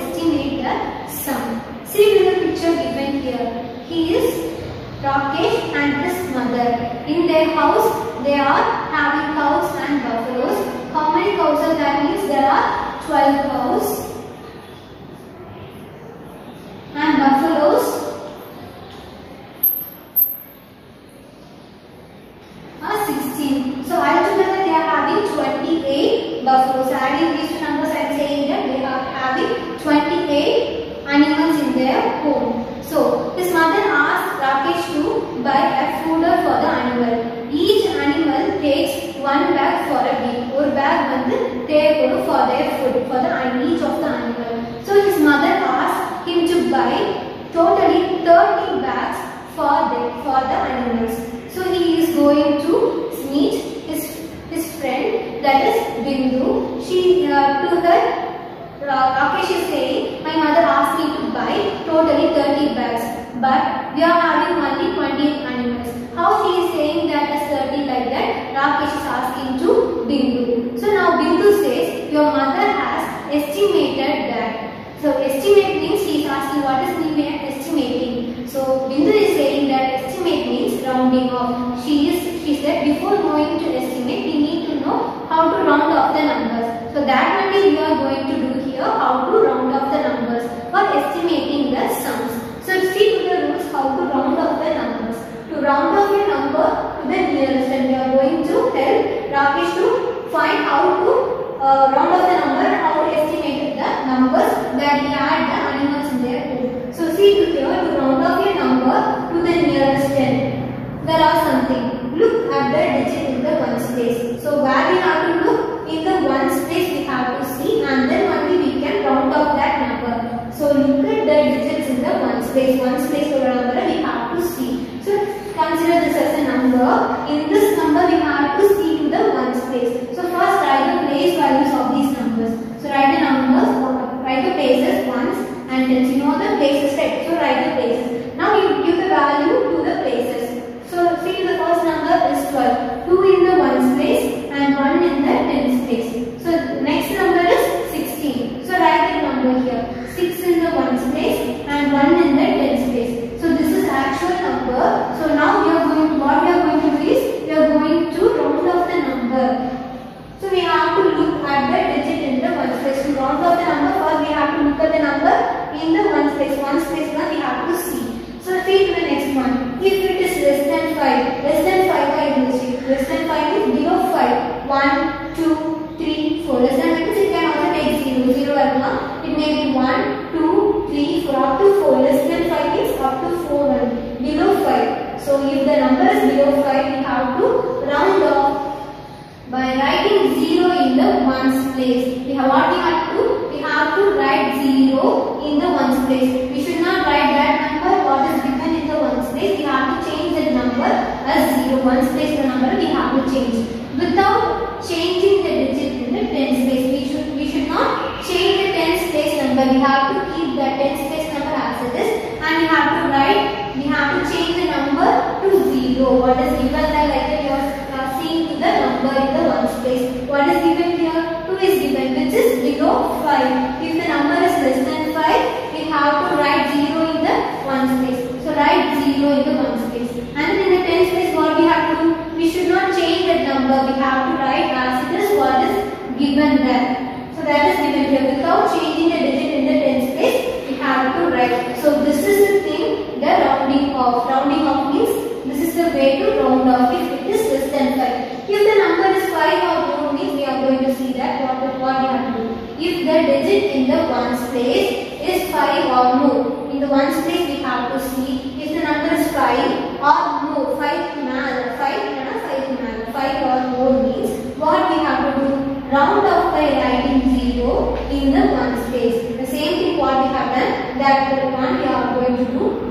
estimate the sum. See the picture given here. He is Rakesh and his mother. In their house, they are having cows and buffaloes. How many cows are that means there are 12 cows. And buffaloes are 16. So altogether they are having 28 buffaloes. Adding these two numbers I am saying that they are having 28 animals in their home. So his mother asked Rakesh to buy a fooder for the animal. Each animal takes one bag for a week. ஒரு bag they go for their food, for the needs of the animal. So his mother asked him to buy totally 30 bags for the, for the animals. So he is going to meet his, his friend that is Bindu. She, uh, to her, uh, Rakesh is saying, my mother asked me to buy totally 30 bags. But estimate means he is asking what is meaning of estimating. So Bindu is saying that estimate means rounding off. She is she said before going to estimate we need to know how to round off the numbers. So that only we are going to do here how to round off the numbers for estimating the sums. So see to the rules how to round off the numbers. To round off a number to the nearest and we are going to help Rakesh to find how to uh, round off the number and how to estimate the numbers that he had the animals in their home. So see to here to round off a number to the nearest 10. There are something. Look at the digit in the ones place. So where we have to look in the ones place we have to see and then only we can round off that number. So look at the digits in the ones place. Ones place for a number we have to see. So consider this as a number. In this number we have to see to the ones place. So first write the place values of these numbers. So write the numbers, write the places ones and tens. You know the places right? So write the places. Now you give the value to the places. So see the first number is 12. 2 in the ones place and 1 in the tens place. So next number is 16. So write the number here. 6 in the ones place and 1 in the tens place. So this is actual number. So now we are going what we are going to do is we are going to round off the number. So we have to look at the digit in the ones place. To round off the number first we have to look at the number in the ones place. Ones place one we have to see. So see to the next one. If it is less than 5, less than 5 I will see. Less than 5 is below 5. 1, 2, 3, 4. Less than 5 means it can also take 0. 0 at one. May be 1, 2, 3, 4 up to 4. Less than 5 is up to 4 only. Below 5. So if the number is below 5 we have to round off by writing 0 in the ones place. We have what we have to? We have to write 0 in the ones place. We should not write that number what is given in the ones place. We have to change that number as 0. Ones place the number we have to change. Without changing the digit in the tens place. We should we should not change number. We have to keep the tens place number as it is and we have to write we have to change the number to 0. What is given there like that you are seeing the number in the ones place. What is given here? 2 is given which is below 5. If the number is less than 5, we have to write 0 in the ones place. So write 0 in the ones place. And then in the tens place what we have to do? We should not change that number. We have to write as it is what is given there. That is given here. Without changing the digit in the tens place, we have to write. So this is the thing, the rounding off. Rounding off means this is the way to round off if it is less than 5. If the number is 5 or more means we are going to see that what, what we have to do. If the digit in the ones place is 5 or more, in the ones place we have to see if the number is 5 or that one you are going to do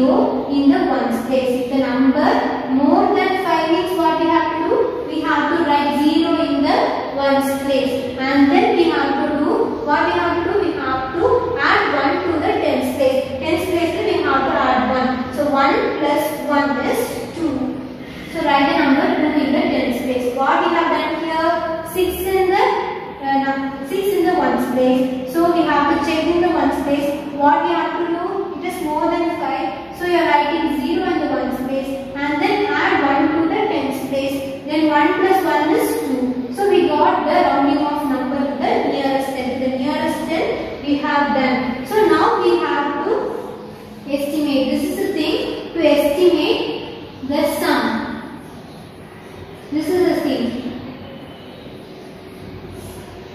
0 in the ones place. If the number more than 5 means what we have to do? We have to write 0 in the ones place and then we have to do what we have to do? We have to add 1 to the tens place. Tens place we have to add 1. So 1 plus 1 is 2. So write the number 2 in the tens place. What we have done here? 6 in the uh, 6 in the ones place. So we have to check in the ones place. What we have to do? It is more than 5. So you are writing 0 in the ones place and then add 1 to the tens place. Then 1 plus 1 is 2. So we got the rounding of number to the nearest 10. The nearest 10 we have done. So now we have to estimate. This is the thing to estimate the sum. This is the thing.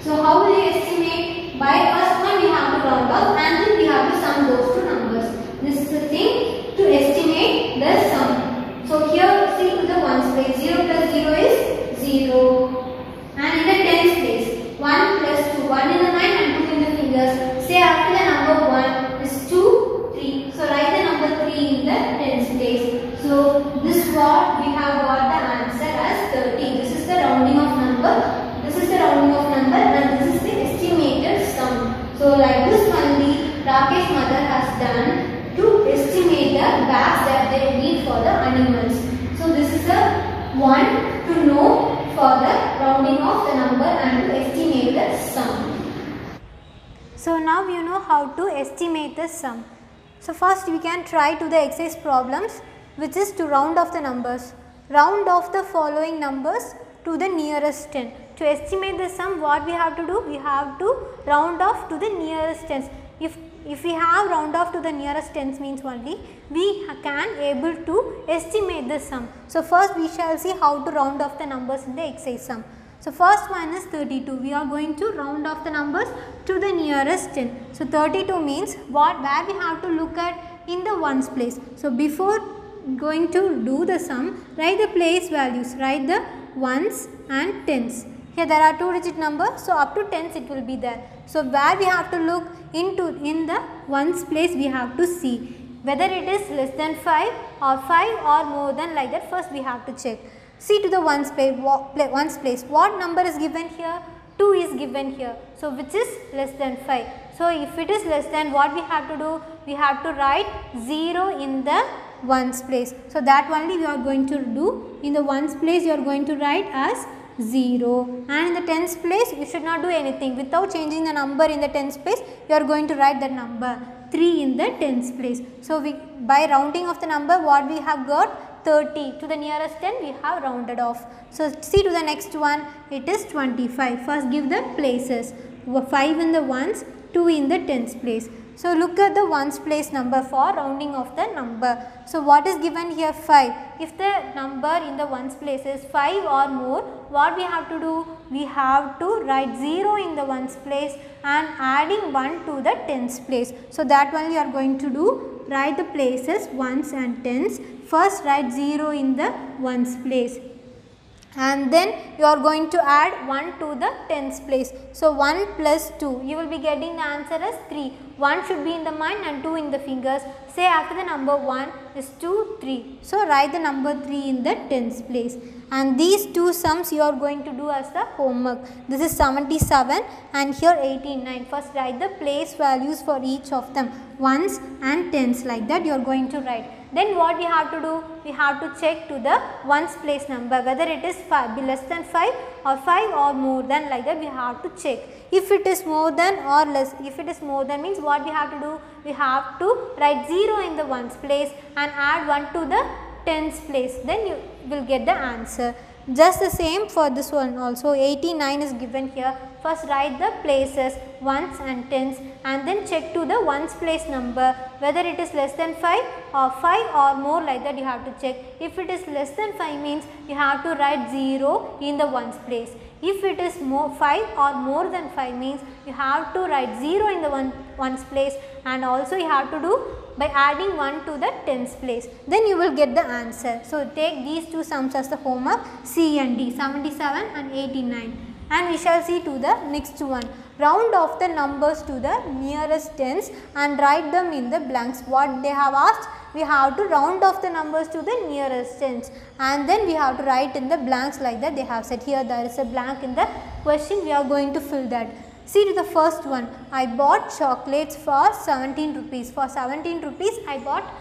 So how will you estimate? By first one we have to round off and then we have to sum those two numbers. This is the thing to estimate the sum. So here to the ones place 0 plus 0 is 0 and in the tens place 1 plus 2 1 in the mind and 2 in the fingers. Say after the number 1 is 2 3. So write the number 3 in the tens place. So this what we have got the answer as 30. This is the rounding of number this is the rounding of number and this is the estimated sum. So like this only Rakesh mother has done to estimate the bags that they need for the animals. So this is a one to know for the rounding of the number and to estimate the sum. So now you know how to estimate the sum. So first we can try to the exercise problems which is to round off the numbers. Round off the following numbers to the nearest 10. To estimate the sum what we have to do? We have to round off to the nearest 10. If, if we have round off to the nearest tens means only we can able to estimate the sum. So first we shall see how to round off the numbers in the exercise sum. So first one is 32. We are going to round off the numbers to the nearest 10. So 32 means what where we have to look at in the ones place. So before going to do the sum, write the place values, write the ones and tens. Here there are two digit numbers, so up to tens it will be there. So where we have to look into in the ones place we have to see whether it is less than 5 or 5 or more than like that first we have to check. See to the ones place, ones place what number is given here 2 is given here. So which is less than 5. So if it is less than what we have to do we have to write 0 in the ones place. So that only we are going to do in the ones place you are going to write as 0 and in the tens place you should not do anything. Without changing the number in the tens place you are going to write the number 3 in the tens place. So we by rounding of the number what we have got? 30 to the nearest 10 we have rounded off. So see to the next one. It is 25 first give the places 5 in the ones 2 in the tens place. So look at the ones place number for rounding of the number. So what is given here 5? If the number in the ones place is 5 or more, what we have to do? We have to write 0 in the ones place and adding 1 to the tens place. So that one we are going to do. Write the places ones and tens. First write 0 in the ones place and then you are going to add 1 to the tens place. So 1 plus 2 you will be getting the answer as 3. 1 should be in the mind and 2 in the fingers. Say after the number 1 is 2 3. So write the number 3 in the tens place and these two sums you are going to do as the homework. This is 77 and here 89. First write the place values for each of them ones and tens like that you are going to write. Then what we have to do? We have to check to the ones place number whether it is 5 be less than 5 or 5 or more than like that we have to check. If it is more than or less if it is more than means what we have to do? We have to write 0 in the ones place and add 1 to the tens place then you will get the answer. Just the same for this one also 89 is given here. First write the places ones and tens and then check to the ones place number whether it is less than 5 or 5 or more like that you have to check. If it is less than 5 means you have to write 0 in the ones place. If it is more 5 or more than 5 means you have to write 0 in the one, ones place and also you have to do by adding 1 to the tens place. Then you will get the answer. So take these two sums as the homework C and D 77 and 89. and we shall see to the next one. Round off the numbers to the nearest tens and write them in the blanks. What they have asked? We have to round off the numbers to the nearest tens and then we have to write in the blanks like that they have said here there is a blank in the question we are going to fill that. See to the first one, I bought chocolates for 17 rupees. For 17 rupees, I bought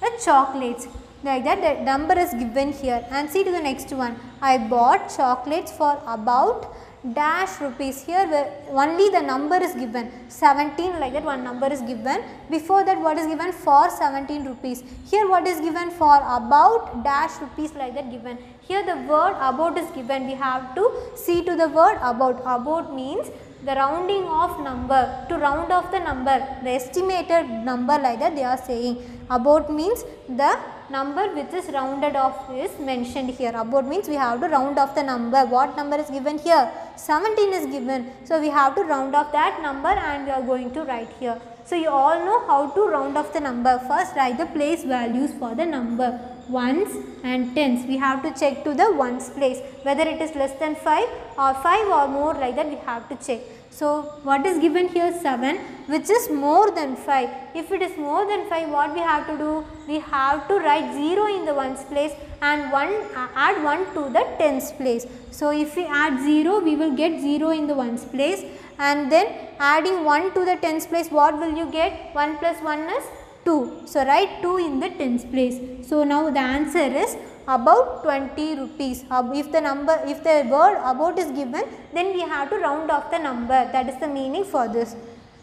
the chocolates. Like that, the number is given here. And see to the next one, I bought chocolates for about dash rupees. Here, only the number is given. 17 like that, one number is given. Before that, what is given? For 17 rupees. Here, what is given? For about dash rupees like that given. Here, the word about is given. We have to see to the word about. About means the rounding off number to round off the number the estimated number like that they are saying. About means the number which is rounded off is mentioned here. About means we have to round off the number. What number is given here? 17 is given. So we have to round off that number and we are going to write here. So you all know how to round off the number. First write the place values for the number ones and tens. We have to check to the ones place whether it is less than 5 or 5 or more like that we have to check. So, what is given here 7 which is more than 5. If it is more than 5 what we have to do? We have to write 0 in the ones place and 1 uh, add 1 to the tens place. So, if we add 0 we will get 0 in the ones place and then adding 1 to the tens place what will you get? 1 plus 1 is 2. So, write 2 in the tens place. So, now the answer is about 20 rupees. If the number, if the word about is given, then we have to round off the number. That is the meaning for this.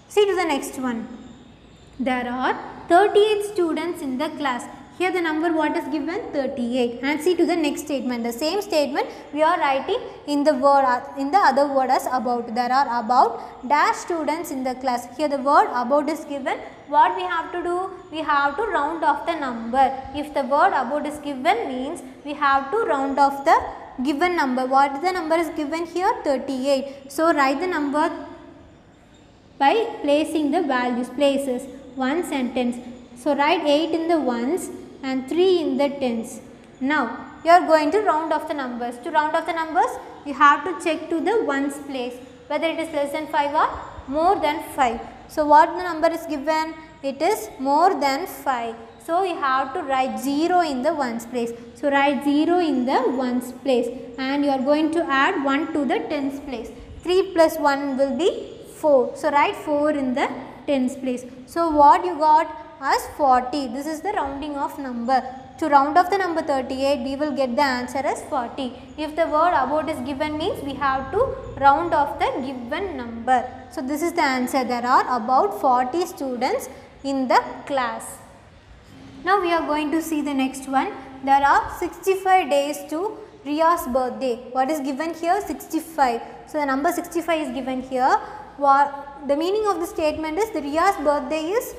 See to the next one. There are 38 students in the class. Here the number what is given 38 and see to the next statement. The same statement we are writing in the word in the other word as about. There are about dash students in the class. Here the word about is given. What we have to do? We have to round off the number. If the word about is given means we have to round off the given number. What the number is given here? 38. So write the number by placing the values places one sentence. So write 8 in the ones and 3 in the tens. Now, you are going to round off the numbers. To round off the numbers, you have to check to the ones place whether it is less than 5 or more than 5. So, what the number is given? It is more than 5. So, you have to write 0 in the ones place. So, write 0 in the ones place and you are going to add 1 to the tens place. 3 plus 1 will be 4. So, write 4 in the tens place. So, what you got? As 40. This is the rounding off number. To round off the number 38, we will get the answer as 40. If the word about is given means we have to round off the given number. So, this is the answer. There are about 40 students in the class. Now, we are going to see the next one. There are 65 days to Riya's birthday. What is given here? 65. So, the number 65 is given here. What, the meaning of the statement is the Riya's birthday is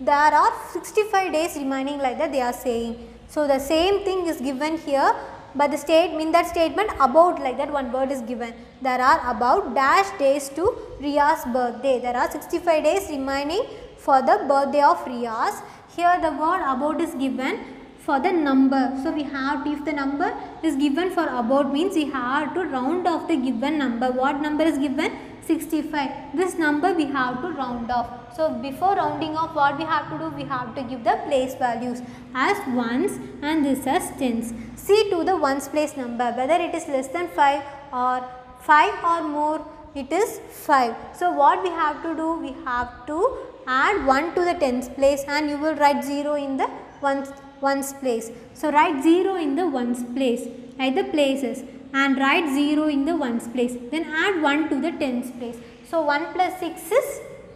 there are 65 days remaining like that they are saying. So, the same thing is given here but the state in that statement about like that one word is given. There are about dash days to Riya's birthday. There are 65 days remaining for the birthday of Riya's. Here the word about is given for the number. So, we have to, if the number is given for about means we have to round off the given number. What number is given? 65. This number we have to round off. So, before rounding off what we have to do? We have to give the place values as ones and this as tens. See to the ones place number whether it is less than 5 or 5 or more it is 5. So, what we have to do? We have to add 1 to the tens place and you will write 0 in the ones, ones place. So, write 0 in the ones place, write the places and write 0 in the ones place. Then add 1 to the tens place. So, 1 plus 6 is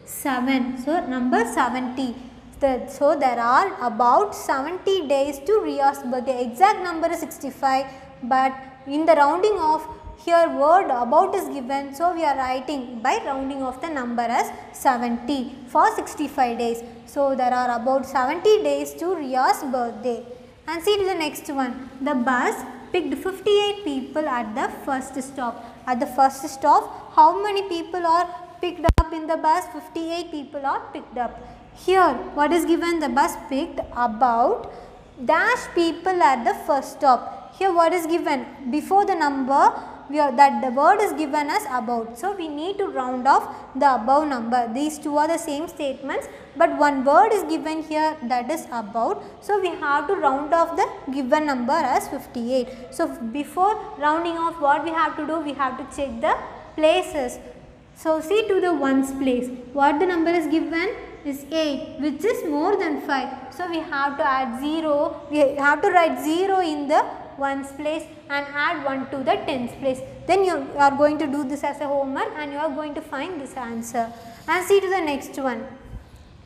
7. So, number 70. So, there are about 70 days to Riya's birthday. Exact number is 65 but in the rounding off here word about is given. So, we are writing by rounding off the number as 70 for 65 days. So, there are about 70 days to Riya's birthday. And see to the next one. The bus picked 58 people at the first stop. At the first stop, how many people are picked up in the bus? 58 people are picked up. Here, what is given? The bus picked about dash people at the first stop. Here, what is given? Before the number, are, that the word is given as about. So, we need to round off the above number. These two are the same statements, but one word is given here that is about. So, we have to round off the given number as 58. So, before rounding off what we have to do, we have to check the places. So, see to the ones place. What the number is given? is 8 which is more than 5. So, we have to add 0, we have to write 0 in the ones place and add 1 to the tens place. Then you are going to do this as a homework and you are going to find this answer. And see to the next one.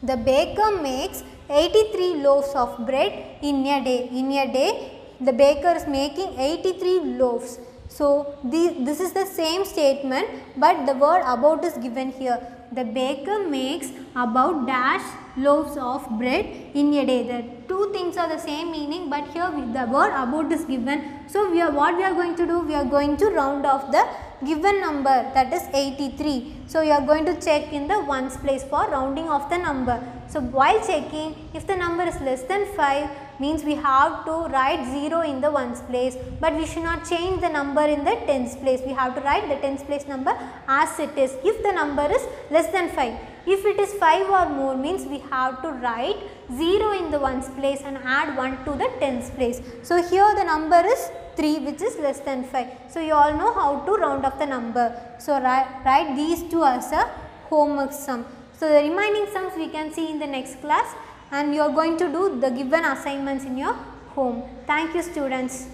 The baker makes 83 loaves of bread in a day. In a day, the baker is making 83 loaves. So, the, this is the same statement but the word about is given here. The baker makes about dash loaves of bread in a day. The two things are the same meaning but here the word about is given. So, we are what we are going to do? We are going to round off the given number that is 83. So, you are going to check in the ones place for rounding off the number. So, while checking if the number is less than 5 means we have to write 0 in the ones place but we should not change the number in the tens place. We have to write the tens place number as it is if the number is less than 5. If it is 5 or more means we have to write 0 in the ones place and add 1 to the tens place. So, here the number is 3 which is less than 5. So, you all know how to round off the number. So, write, write these two as a homework sum. So, the remaining sums we can see in the next class and you are going to do the given assignments in your home. Thank you students.